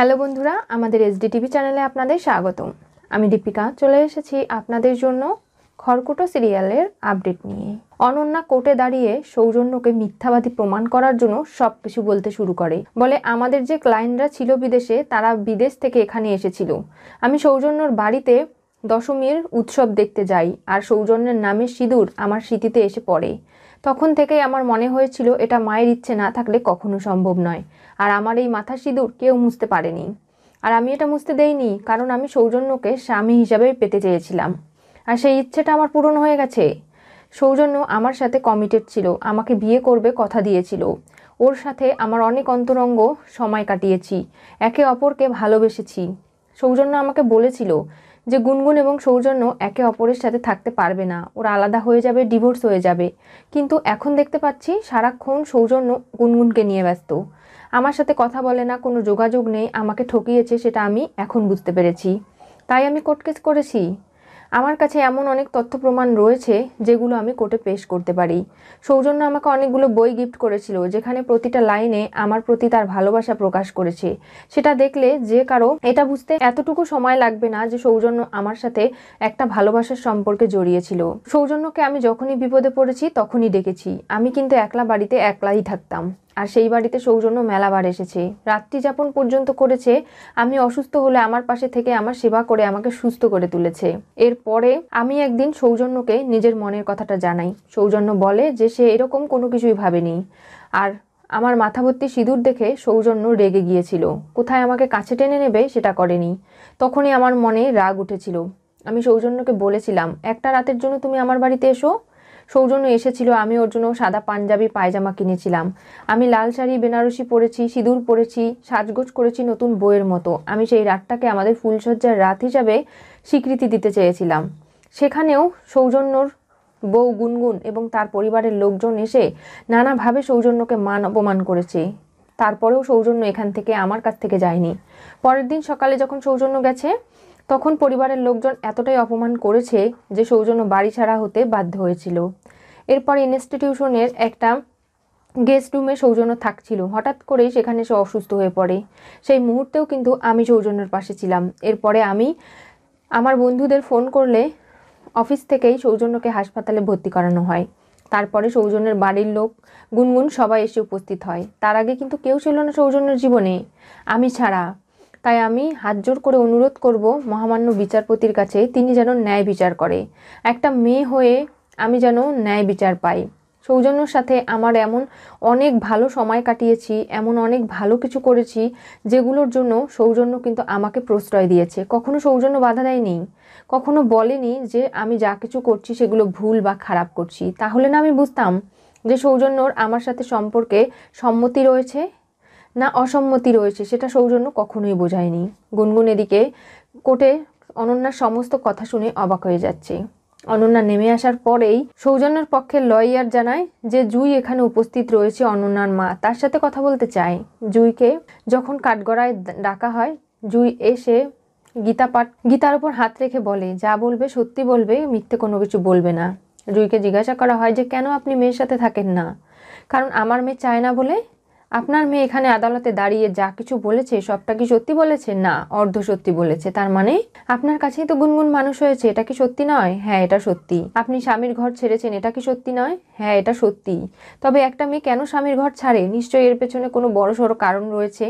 Hello বন্ধুরা, আমাদের SD TV চ্যানেলে আপনাদের স্বাগতম। আমি দীপিকা, চলে এসেছি আপনাদের জন্য খড়কুটো সিরিয়ালের আপডেট নিয়ে। অনন্যা কোর্টে দাঁড়িয়ে সৌজন্যকে মিথ্যাবাদী প্রমাণ করার জন্য সব কিছু বলতে শুরু করে। বলে, আমাদের যে ক্লায়েন্টরা ছিল বিদেশে, তারা বিদেশ থেকে এখানে এসেছিল। আমি সৌজন্যর বাড়িতে দশমীর উৎসব দেখতে যাই, আর সৌজন্যের নামে সিঁদুর আমার স্মৃতিতে এসে পড়ে। তখন থেকেই আমার মনে হয়েছিল, এটা মায়ের ইচ্ছে না থাকলে কখনো সম্ভব নয়, আর আমার এই মাথা সিঁদুর কেউ মুছতে পারেনি। আর আমি এটা মুছতে দেইনি, কারণ আমি সৌজন্যকে স্বামী হিসাবে পেতে চেয়েছিলাম। আর সেই ইচ্ছেটা আমার পূরণ হয়ে গেছে। সৌজন্য আমার সাথে কমিটেড ছিল, আমাকে বিয়ে করবে কথা দিয়েছিল। ওর সাথে আমার অনেক অন্তরঙ্গ সময় কাটিয়েছি, একে অপরকে ভালোবেসেছি। সৌজন্য আমাকে বলেছিল যে গুনগুন এবং সৌজন্য একে অপরের সাথে থাকতে পারবে না। ওরা আলাদা হয়ে যাবে ডিভোর্স হয়ে যাবে। কিন্তু এখন দেখতে পাচ্ছি সারাক্ষণ সৌজন্য গুনগুনকে নিয়ে ব্যস্ত। আমার সাথে কথা বলে না, কোনো যোগাযোগ নেই, আমাকে ঠকিয়েছে, সেটা আমি এখন বুঝতে পেরেছি। তাই আমি কোর্ট কেস করেছি। আমার কাছে এমন অনেক তথ্য প্রমাণ রয়েছে যেগুলো আমি কোর্টে পেশ করতে পারি। সৌজন্য আমাকে অনেকগুলো বই গিফট করেছিল, যেখানে প্রতিটা লাইনে আমার প্রতি তার ভালোবাসা প্রকাশ করেছে। সেটা দেখলে যে কারও এটা বুঝতে এতটুকু সময় লাগবে না যে সৌজন্য আমার সাথে একটা ভালোবাসার সম্পর্কে জড়িয়েছিল। সৌজন্যকে আমি যখনই বিপদে পড়েছি, তখনই ডেকেছি। আমি কিন্তু একলা বাড়িতে একলাই থাকতাম। আর সেই বাড়িতে সৌজন্য মেলাবার এসেছে। রাত্রি যাপন পর্যন্ত করেছে, আমি অসুস্থ হলে আমার পাশে থেকে আমার সেবা করে আমাকে সুস্থ করে তুলেছে। এরপরে আমি একদিন সৌজন্যকে নিজের মনের কথাটা জানাই। সৌজন্য বলে যে সে এরকম কোনো কিছুই ভাবেনি। আর আমার মাথা ভর্তি সিঁদুর দেখে সৌজন্য রেগে গিয়েছিল। কোথায় আমাকে কাছে টেনে নেবে সেটা করেনি। তখনই আমার মনে রাগ উঠেছিল। আমি সৌজন্যকে বলেছিলাম, একটা রাতের জন্য তুমি আমার বাড়িতে এসো সৌজন্য এসেছিল, আমি ওর জন্য সাদা পাঞ্জাবি, পায়জামা কিনেছিলাম। আমি লাল শাড়ি, বেনারসি পরেছি, সিঁদুর পরেছি, সাজগোজ করেছি নতুন বইয়ের মতো। আমি সেই রাতটাকে আমাদের ফুলসজ্জার রাত হিসাবে স্বীকৃতি দিতে চেয়েছিলাম। সেখানেও সৌজন্যর বউ গুনগুন এবং তার পরিবারের লোকজন এসে নানাভাবে সৌজন্যকে মান অপমান করেছে। তারপরেও সৌজন্য এখান থেকে আমার কাছ থেকে যায়নি। পরের দিন সকালে যখন সৌজন্য গেছে তখন পরিবারের লোকজন এতটাই অপমান করেছে যে সৌজন্য বাড়ি ছাড়া হতে বাধ্য হয়েছিল। এরপর ইনস্টিটিউশনের একটা গেস্ট রুমে সৌজন্য থাকছিল। হঠাৎ করেই সেখানে সে অসুস্থ হয়ে পড়ে। সেই মুহূর্তেও কিন্তু আমি সৌজন্যর পাশে ছিলাম। এরপরে আমি আমার বন্ধুদের ফোন করলে অফিস থেকেই সৌজন্যকে হাসপাতালে ভর্তি করানো হয়। তারপরে সৌজন্যের বাড়ির লোক গুনগুন সবাই এসে উপস্থিত হয়। তার আগে কিন্তু কেউ ছিল না সৌজন্যের জীবনে। আমি ছাড়া। তাই আমি হাত জোর করে অনুরোধ করব মহামান্য বিচারপতির কাছে, তিনি যেন ন্যায় বিচার করে। একটা মেয়ে হয়ে আমি যেন ন্যায় বিচার পাই। সৌজন্যর সাথে আমার এমন অনেক ভালো সময় কাটিয়েছি, এমন অনেক ভালো কিছু করেছি, যেগুলোর জন্য সৌজন্য কিন্তু আমাকে প্রশ্রয় দিয়েছে। কখনো সৌজন্য বাধা দেয়নি, কখনো বলেনি যে আমি যা কিছু করছি সেগুলো ভুল বা খারাপ করছি। তাহলে না আমি বুঝতাম যে সৌজন্যর আমার সাথে সম্পর্কে সম্মতি রয়েছে না অসম্মতি রয়েছে, সেটা সৌজন্য কখনোই বোঝায়নি। গুনগুন এদিকে কোর্টে অনন্যার সমস্ত কথা শুনে অবাক হয়ে যাচ্ছে। অনন্যা নেমে আসার পরেই সৌজন্যের পক্ষে লয়ার জানায় যে জুই এখানে উপস্থিত রয়েছে অনন্যার মা, তার সাথে কথা বলতে চায়। জুইকে যখন কাঠগড়ায় ডাকা হয়, জুই এসে গীতা পাঠ, গীতার উপর হাত রেখে বলে, যা বলবে সত্যি বলবে, মিথ্যে কোনো কিছু বলবে না। জুইকে জিজ্ঞাসা করা হয় যে, কেন আপনি মেয়ের সাথে থাকেন না? কারণ আমার মেয়ে চায় না বলে আপনার মেয়ে এখানে আদালতে দাঁড়িয়ে যা কিছু বলেছে, সবটা কি সত্যি বলেছে? না, অর্ধ সত্যি বলেছে। তার মানে? আপনার কাছেই তো গুনগুন মানুষ হয়েছে, এটা কি সত্যি নয়? হ্যাঁ এটা সত্যি। আপনি স্বামীর ঘর ছেড়েছেন, এটা কি সত্যি নয়? হ্যাঁ এটা সত্যি। তবে একটা মেয়ে কেন স্বামীর ঘর ছাড়ে? নিশ্চয়ই এর পেছনে কোনো বড় সড়ো কারণ রয়েছে।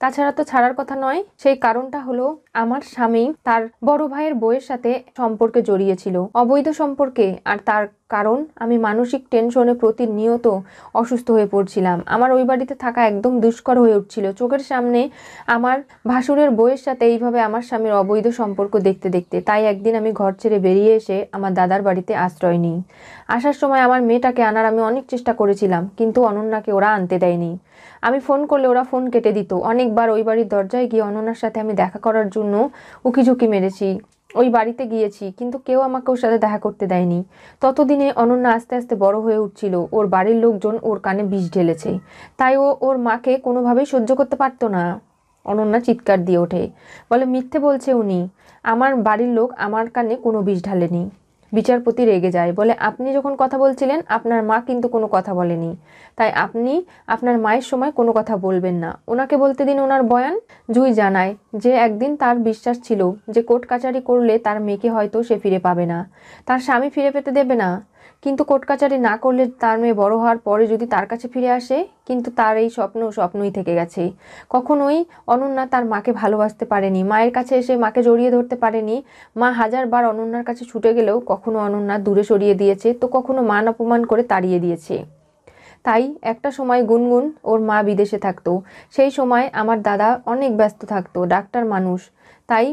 তাছাড়া তো ছাড়ার কথা নয়, সেই কারণটা হলো আমার স্বামী তার বড় ভাইয়ের বইয়ের সাথে সম্পর্কে জড়িয়েছিল, অবৈধ সম্পর্কে, আর তার কারণ আমি মানসিক টেনশনে প্রতিনিয়ত অসুস্থ হয়ে পড়ছিলাম। আমার ওই বাড়িতে থাকা একদম দুষ্কর হয়ে উঠছিল। চোখের সামনে আমার ভাসুরের বইয়ের সাথে এইভাবে আমার স্বামীর অবৈধ সম্পর্ক দেখতে দেখতে। তাই একদিন আমি ঘর ছেড়ে বেরিয়ে এসে আমার দাদার বাড়িতে আশ্রয় নিই। আসার সময় আমার মেয়েটাকে আনার আমি অনেক চেষ্টা করেছিলাম, কিন্তু অনন্যাকে ওরা আনতে দেয়নি। আমি ফোন করলে ওরা ফোন কেটে দিত। অনেকবার ওই বাড়ির দরজায় গিয়ে অনন্যার সাথে আমি দেখা করার জন্য উকিঝুঁকি মেরেছি। ওই বাড়িতে গিয়েছি, কিন্তু কেউ আমাকে ওর সাথে দেখা করতে দেয়নি। ততদিনে অনন্যা আস্তে আস্তে বড় হয়ে উঠছিল। ওর বাড়ির লোকজন ওর কানে বিষ ঢেলেছে। তাই ও ওর মাকে কোনোভাবেই সহ্য করতে পারতো না। অনন্যা চিৎকার দিয়ে ওঠে। বলে, মিথ্যে বলছে উনি। আমার বাড়ির লোক আমার কানে কোনো বিষ ঢালেনি। বিচারপতি রেগে যায়, বলে, আপনি যখন কথা বলছিলেন, আপনার মা কিন্তু কোনো কথা বলেনি। তাই আপনি, আপনার মায়ের সময় কোনো কথা বলবেন না। ওনাকে বলতে দিন ওনার বয়ান। জুই জানায় যে একদিন তার বিশ্বাস ছিল যে কোর্ট কাচারি করলে তার মেয়েকে হয়তো সে ফিরে পাবে না। তার স্বামী ফিরে পেতে দেবে না। কিন্তু কোর্ট কাচারি না করলে তার মেয়ে বড় হওয়ার পরে যদি তার কাছে ফিরে আসে, কিন্তু তার এই স্বপ্ন স্বপ্নই থেকে গেছে কখনোই অনন্যা তার মাকে ভালোবাসতে পারেনি, মায়ের কাছে এসে মাকে জড়িয়ে ধরতে পারেনি। মা হাজারবার অনন্যার কাছে ছুটে গেলেও কখনো অনন্যা দূরে সরিয়ে দিয়েছে, তো কখনো মান অপমান করে তাড়িয়ে দিয়েছে। তাই একটা সময় গুনগুন ওর মা বিদেশে থাকতো। সেই সময় আমার দাদা অনেক ব্যস্ত থাকতো, ডাক্তার মানুষ। তাই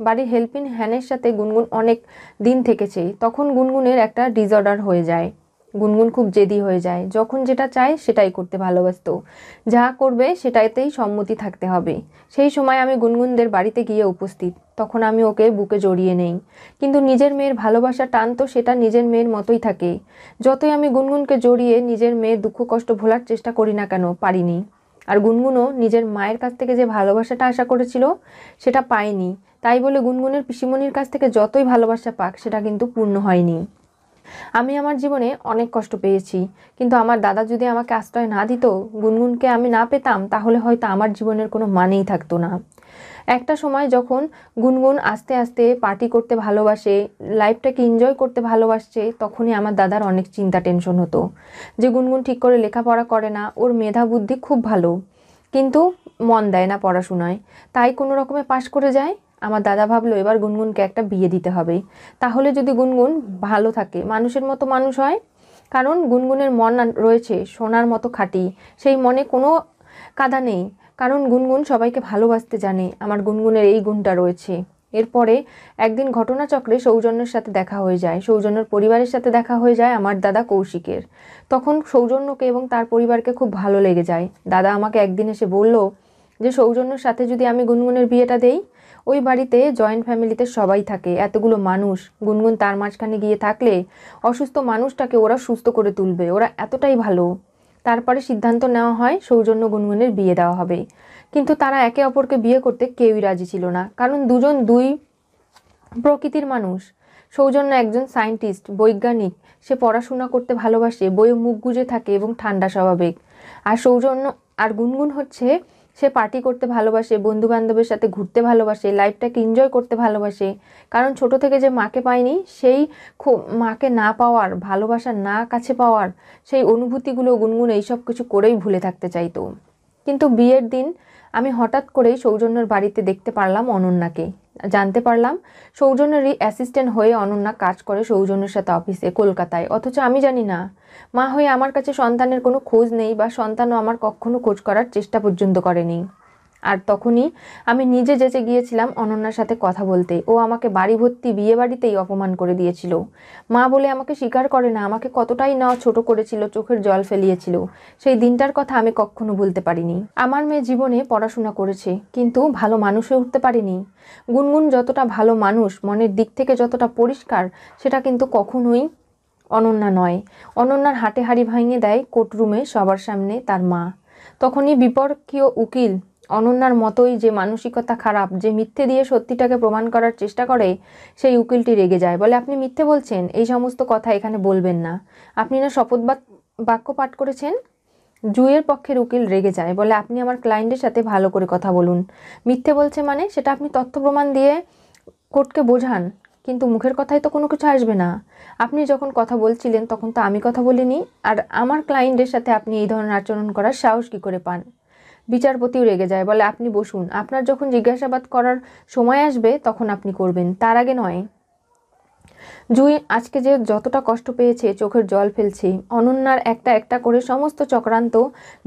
বাড়ির হেল্পিং হ্যানের সাথে গুনগুন অনেক দিন থেকেছে। তখন গুনগুনের একটা ডিসঅর্ডার হয়ে যায়। গুনগুন খুব জেদি হয়ে যায়। যখন যেটা চায় সেটাই করতে ভালোবাসতো। যা করবে সেটাইতেই সম্মতি থাকতে হবে। সেই সময় আমি গুনগুনদের বাড়িতে গিয়ে উপস্থিত। তখন আমি ওকে বুকে জড়িয়ে নেই। কিন্তু নিজের মেয়ের ভালোবাসা টান তো সেটা নিজের মেয়ের মতোই থাকে। যতই আমি গুনগুনকে জড়িয়ে নিজের মেয়ের দুঃখ কষ্ট ভোলার চেষ্টা করি না কেন, পারিনি। আর গুনগুনও নিজের মায়ের কাছ থেকে যে ভালোবাসাটা আশা করেছিল, সেটা পায়নি। তাই বলে গুনগুনের পিসিমণির কাছ থেকে যতই ভালোবাসা পাক, সেটা কিন্তু পূর্ণ হয়নি। আমি আমার জীবনে অনেক কষ্ট পেয়েছি, কিন্তু আমার দাদা যদি আমাকে আশ্রয় না দিত, গুনগুনকে আমি না পেতাম, তাহলে হয়তো আমার জীবনের কোনো মানেই থাকতো না। একটা সময় যখন গুনগুন আস্তে আস্তে পার্টি করতে ভালোবাসে লাইফটাকে এনজয় করতে ভালোবাসছে, তখনই আমার দাদার অনেক চিন্তা টেনশন হতো। যে গুনগুন ঠিক করে লেখাপড়া করে না, ওর মেধা বুদ্ধি খুব ভালো, কিন্তু মন দেয় না পড়াশোনায়, তাই কোনো রকমে পাশ করে যায়। আমার দাদা ভাবলো এবার গুনগুনকে একটা বিয়ে দিতে হবে তাহলে যদি গুনগুন ভালো থাকে, মানুষের মতো মানুষ হয়, কারণ গুনগুনের মন রয়েছে সোনার মতো খাঁটি, সেই মনে কোনো কাদা নেই। কারণ গুনগুন সবাইকে ভালোবাসতে জানে, আমার গুনগুনের এই গুণটা রয়েছে। এরপরে একদিন ঘটনাচক্রে সৌজন্যের সাথে দেখা হয়ে যায়, সৌজন্যর পরিবারের সাথে দেখা হয়ে যায় আমার দাদা কৌশিকের। তখন সৌজন্যকে এবং তার পরিবারকে খুব ভালো লেগে যায়। দাদা আমাকে একদিন এসে বলল যে, সৌজন্যর সাথে যদি আমি গুনগুনের বিয়েটা দেই ওই বাড়িতে জয়েন্ট ফ্যামিলিতে সবাই থাকে। এতগুলো মানুষ, গুনগুন তার মাঝখানে গিয়ে থাকলে অসুস্থ মানুষটাকে ওরা সুস্থ করে তুলবে, ওরা এতটাই ভালো। তারপরে সিদ্ধান্ত নেওয়া হয় সৌজন্য গুনগুনের বিয়ে দেওয়া হবে। কিন্তু তারা একে অপরকে বিয়ে করতে কেউই রাজি ছিল না। কারণ দুজন দুই প্রকৃতির মানুষ। সৌজন্য একজন সায়েন্টিস্ট বৈজ্ঞানিক। সে পড়াশোনা করতে ভালোবাসে, বইয়ে মুখ গুজে থাকে এবং ঠান্ডা স্বাভাবিক আর সৌজন্য, আর গুনগুন হচ্ছে সে পার্টি করতে ভালোবাসে বন্ধু বান্ধবের সাথে ঘুরতে ভালোবাসে লাইফটাকে এনজয় করতে ভালোবাসে। কারণ ছোট থেকে যে মাকে পায়নি সেই মাকে না পাওয়ার, ভালোবাসা না কাছে পাওয়ার, সেই অনুভূতিগুলো, গুনগুন এইসব কিছু করেই ভুলে থাকতে চাইতো। কিন্তু বিয়ের দিন আমি হঠাৎ করেই সৌজন্যর বাড়িতে দেখতে পারলাম অনন্যাকে। জানতে পারলাম। সৌজন্যেরই অ্যাসিস্ট্যান্ট হয়ে অনন্যা কাজ করে সৌজন্যের সাথে অফিসে কলকাতায়। অথচ আমি জানি না, মা হয়ে আমার কাছে সন্তানের কোনো খোঁজ নেই বা সন্তানও আমার কখনো খোঁজ করার চেষ্টা পর্যন্ত করেনি। আর তখনই আমি নিজে যেচে গিয়েছিলাম অনন্যার সাথে কথা বলতে। ও আমাকে বাড়ি ভর্তি বিয়ে বাড়িতেই অপমান করে দিয়েছিল। মা বলে, আমাকে স্বীকার করে না, আমাকে কতটাই না ছোট করেছিল, চোখের জল ফেলিয়েছিল। সেই দিনটার কথা আমি কখনো ভুলতে পারিনি। আমার মেয়ে জীবনে পড়াশোনা করেছে, কিন্তু ভালো মানুষ হয়ে উঠতে পারিনি। গুনগুন যতটা ভালো মানুষ, মনের দিক থেকে যতটা পরিষ্কার, সেটা কিন্তু কখনোই অনন্যা নয়। অনন্যার হাটে হাড়ি ভাঙিয়ে দেয় কোর্টরুমে সবার সামনে তার মা। তখনই বিপর্কীয় উকিল অনন্যার মতোই যে মানসিকতা খারাপ, যে মিথ্যে দিয়ে সত্যিটাকে প্রমাণ করার চেষ্টা করে, সেই উকিলটি রেগে যায়। বলে, আপনি মিথ্যে বলছেন? এই সমস্ত কথা এখানে বলবেন না। আপনি না শপথ বাক্য পাঠ করেছেন? জুয়ের পক্ষের উকিল রেগে যায়। বলে, আপনি আমার ক্লায়েন্টের সাথে ভালো করে কথা বলুন। মিথ্যে বলছে মানে? সেটা আপনি তথ্য প্রমাণ দিয়ে কোর্টকে বোঝান। কিন্তু মুখের কথায় তো কোনো কিছু আসবে না। আপনি যখন কথা বলছিলেন, তখন তো আমি কথা বলিনি। আর আমার ক্লায়েন্টের সাথে আপনি এই ধরনের আচরণ করার সাহস কী করে পান? বিচারপতিও রেগে যায়, বলে, আপনি বসুন। আপনার যখন জিজ্ঞাসাবাদ করার সময় আসবে, তখন আপনি করবেন। তার আগে নয়। জুই আজকে যে যতটা কষ্ট পেয়েছে, চোখের জল ফেলছে, অনন্যার একটা একটা করে সমস্ত চক্রান্ত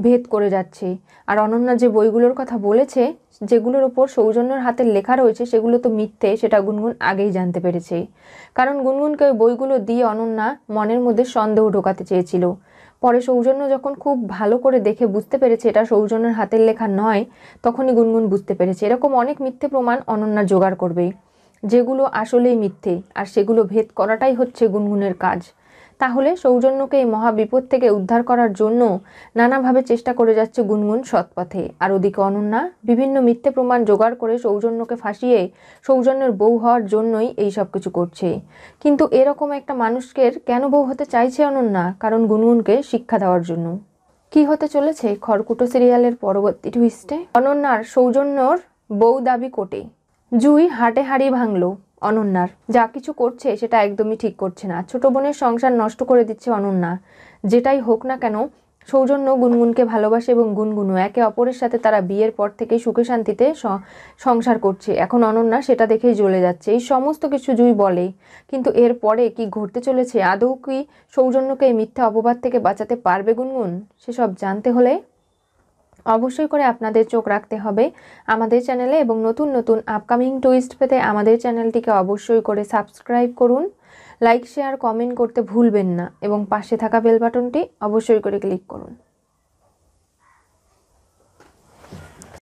ভেদ করে যাচ্ছে। আর অনন্যা যে বইগুলোর কথা বলেছে, যেগুলোর ওপর সৌজন্যর হাতের লেখা রয়েছে, সেগুলো তো মিথ্যে, সেটা গুনগুন আগেই জানতে পেরেছে। কারণ গুনগুনকে ওই বইগুলো দিয়ে অনন্যা মনের মধ্যে সন্দেহ ঢোকাতে চেয়েছিল। পরে সৌজন্য যখন খুব ভালো করে দেখে বুঝতে পেরেছে এটা সৌজন্যের হাতের লেখা নয়, তখনই গুনগুন বুঝতে পেরেছে। এরকম অনেক মিথ্যে প্রমাণ অনন্যা জোগাড় করবে। যেগুলো আসলেই মিথ্যে, আর সেগুলো ভেদ করাটাই হচ্ছে গুনগুনের কাজ। তাহলে সৌজন্যকে এই মহা বিপদ থেকে উদ্ধার করার জন্য নানাভাবে চেষ্টা করে যাচ্ছে গুনগুন সৎপথে। আর ওদিকে অনন্যা বিভিন্ন মিথ্যে প্রমাণ জোগাড় করে সৌজন্যকে ফাঁসিয়ে সৌজন্যের বউ হওয়ার জন্যই এই সব কিছু করছে। কিন্তু এরকম একটা মানুষকে কেন বউ হতে চাইছে অনন্যা? কারণ গুনগুনকে শিক্ষা দেওয়ার জন্য। কি হতে চলেছে খড়কুটো সিরিয়ালের পরবর্তী টুইস্টে অনন্যার সৌজন্যর বউ দাবি কোটে। জুই হাটে হাড়ি ভাঙলো অনন্যার। যা কিছু করছে সেটা একদমই ঠিক করছে না। ছোট বোনের সংসার নষ্ট করে দিচ্ছে অনন্যা। যেটাই হোক না কেন, সৌজন্য গুনগুনকে ভালোবাসে এবং গুনগুনও একে অপরের সাথে তারা বিয়ের পর থেকে সুখে শান্তিতে সংসার করছে। এখন অনন্যা সেটা দেখেই জ্বলে যাচ্ছে। এই সমস্ত কিছু জুই বলে। কিন্তু এর পরে কি ঘটতে চলেছে? আদৌ কি সৌজন্যকে এই মিথ্যা অপবাদ থেকে বাঁচাতে পারবে গুনগুন? সেসব জানতে হলে অবশ্যই করে আপনাদের চোখ রাখতে হবে। আমাদের চ্যানেলে এবং নতুন নতুন আপকামিং টুইস্ট পেতে আমাদের চ্যানেলটিকে অবশ্যই করে সাবস্ক্রাইব করুন। লাইক শেয়ার কমেন্ট করতে ভুলবেন না এবং পাশে থাকা বেল বাটনটি অবশ্যই করে ক্লিক করুন।